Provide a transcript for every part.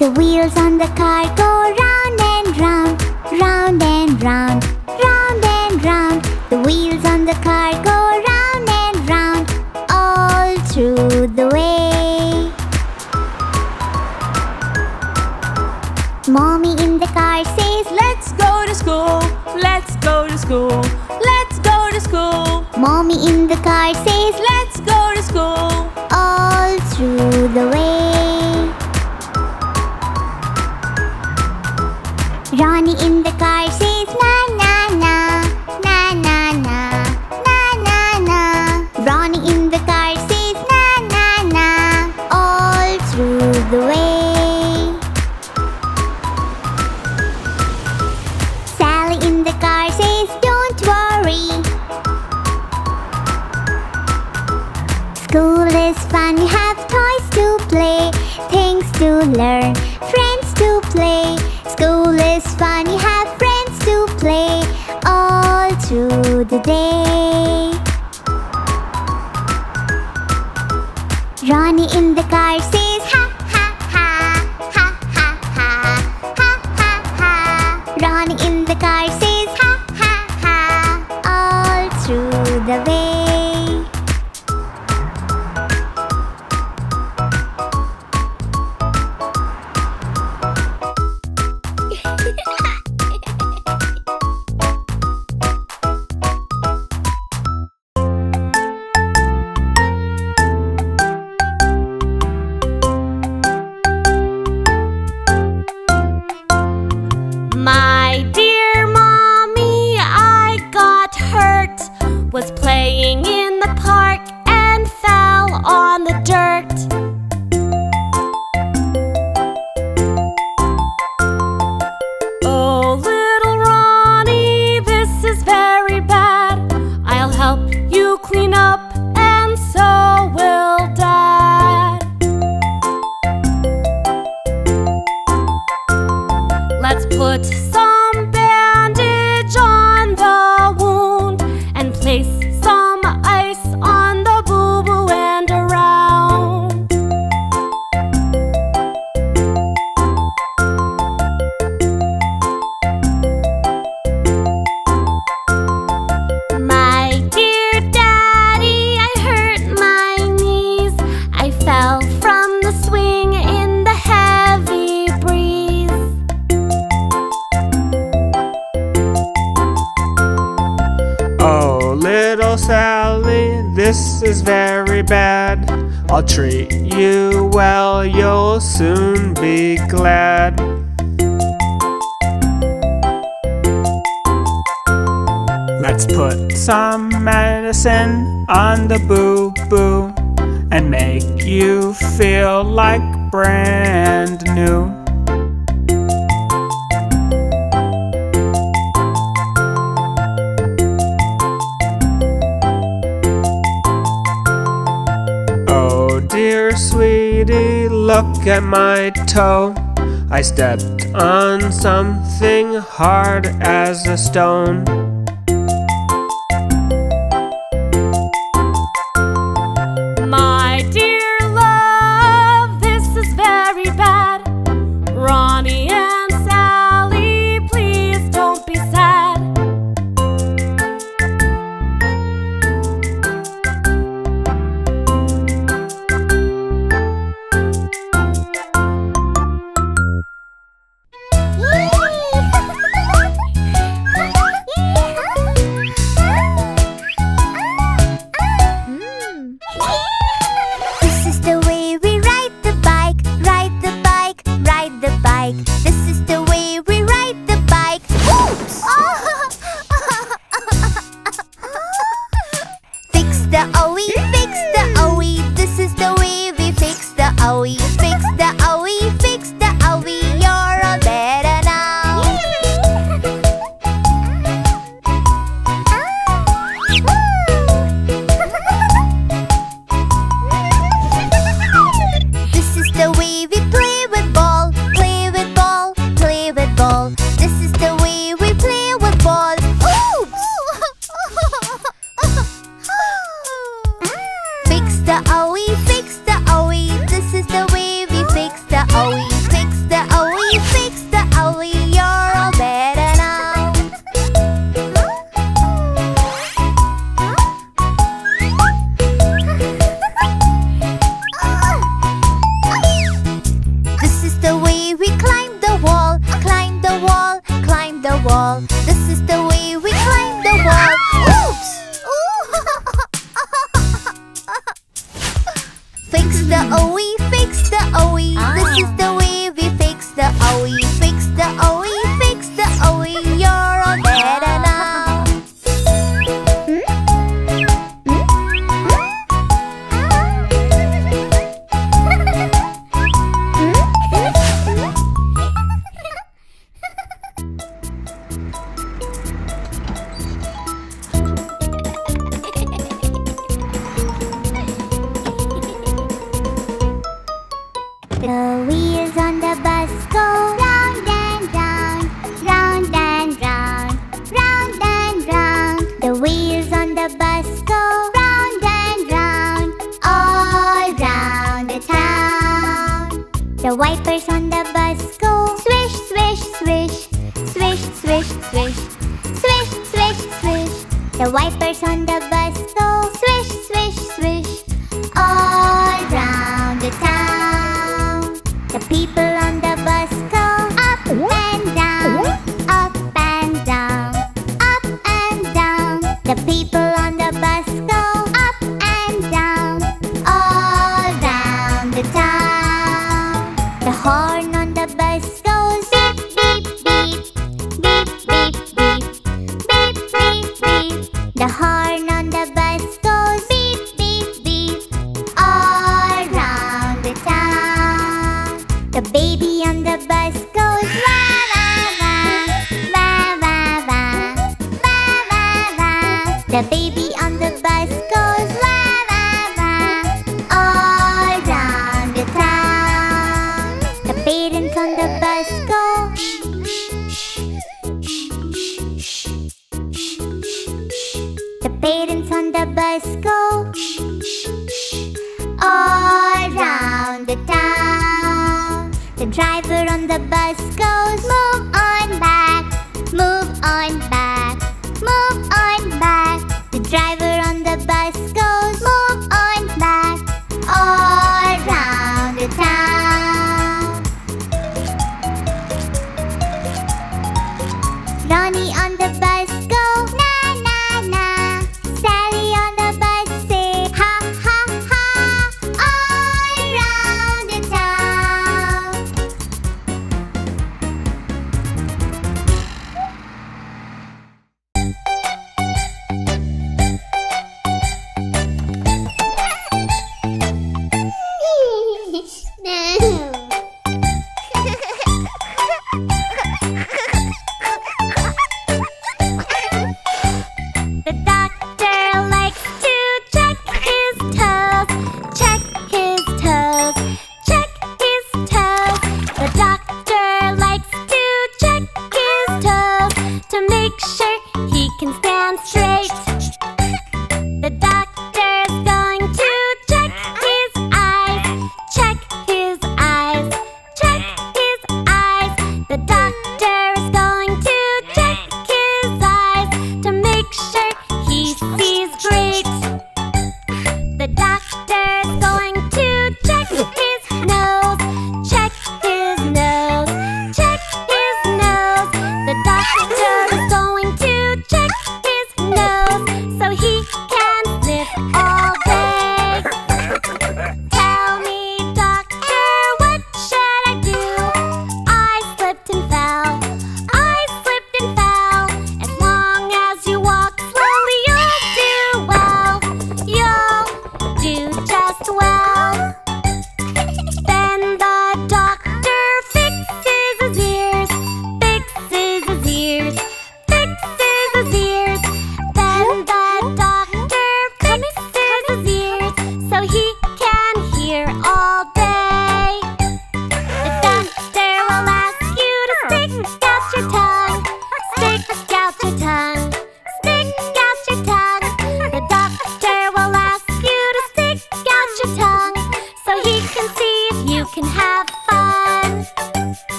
The wheels on the car go round and round, round and round, round and round. The wheels on the car go round and round, all through the way. Mommy in the car says, Let's go to school, let's go to school, let's go to school. Mommy in the car says, Let's learn, friends to play. School is fun, you have friends to play all through the day. was playing in the park and fell on the dirt. Little Sally, this is very bad. I'll treat you well, you'll soon be glad. Let's put some medicine on the boo boo and make you feel like brand new. Look at my toe. I stepped on something hard as a stone. The bus goes beep beep. Beep Beep beep. Beep Beep beep. Beep The horn on the bus goes beep beep beep. All the town The baby on the bus goes ba ba The baby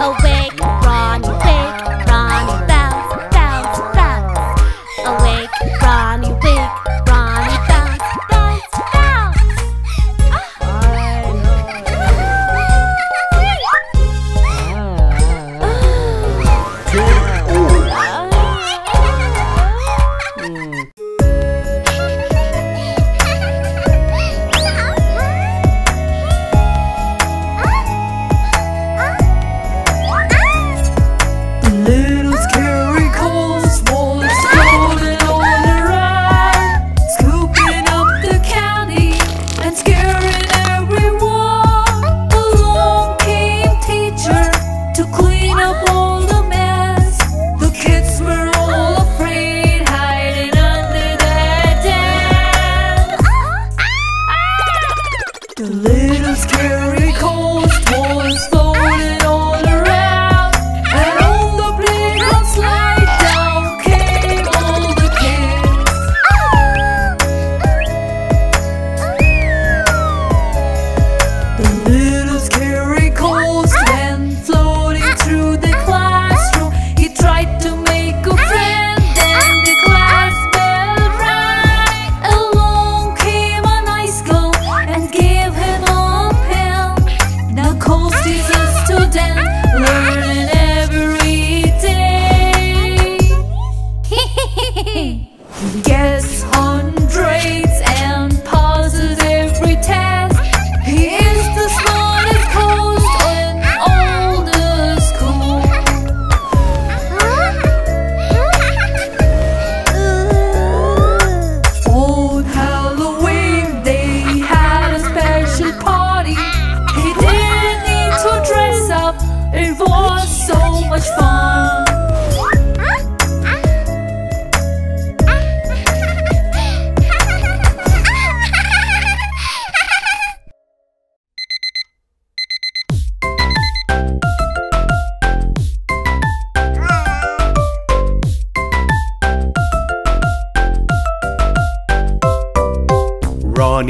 out.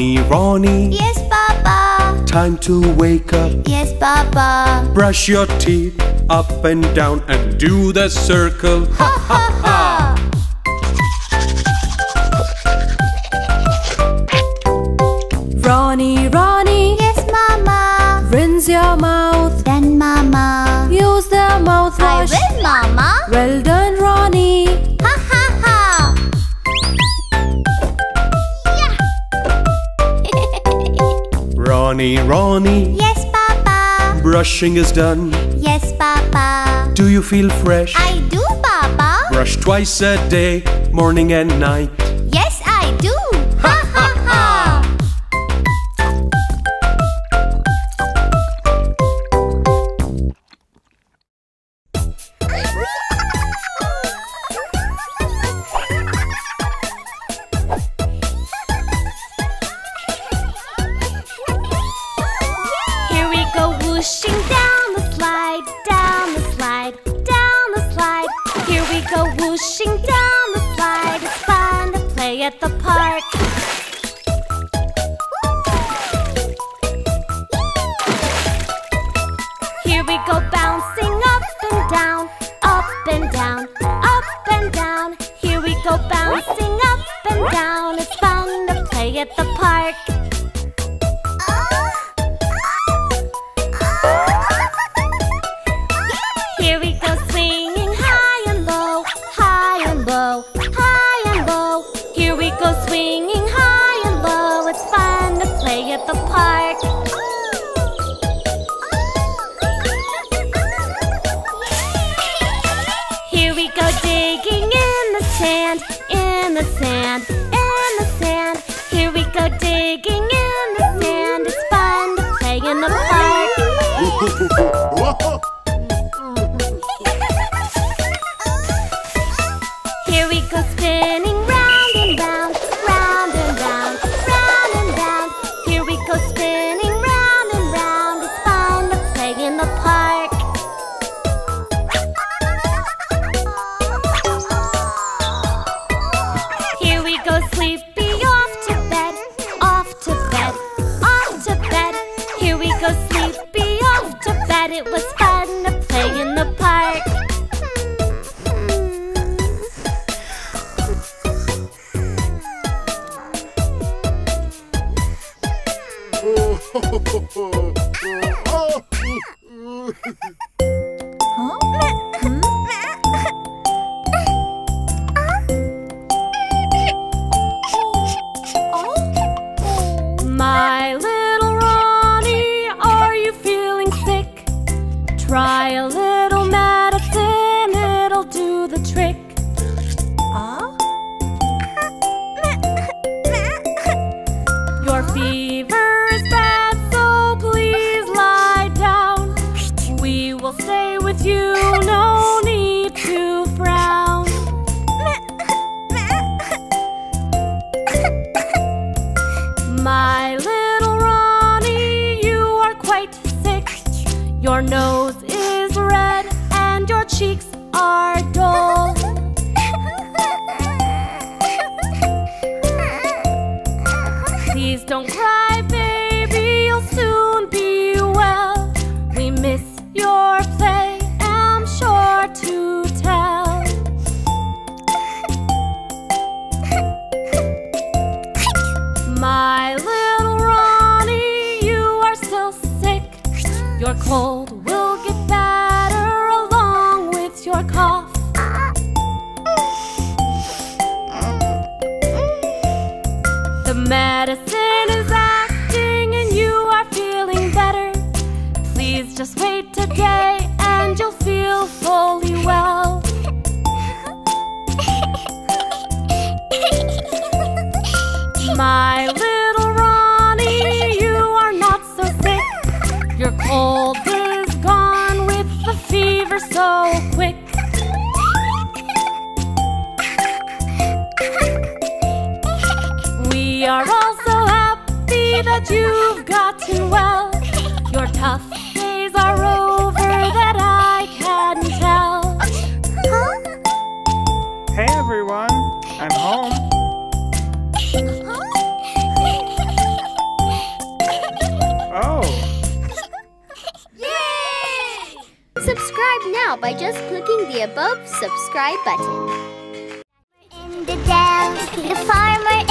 Ronnie, Ronnie. Yes, Papa. Time to wake up. Yes, Papa. Brush your teeth up and down and do the circle. Ha ha ha. Ronnie, Ronnie. Yes, Mama. Rinse your mouth. Then, Mama. Use the mouthwash. I will, Mama. Well done, Ronnie, Ronnie. Yes, Papa. Brushing is done. Yes, Papa. Do you feel fresh? I do, Papa. Brush twice a day, morning and night. at the park. it was Your nose is red and your cheeks are dull. Please don't cry. That you've gotten well. Your tough days are over, that I can tell. Hey everyone, I'm home. Oh, Yay! Subscribe now by just clicking the above subscribe button. In the dell, the farmer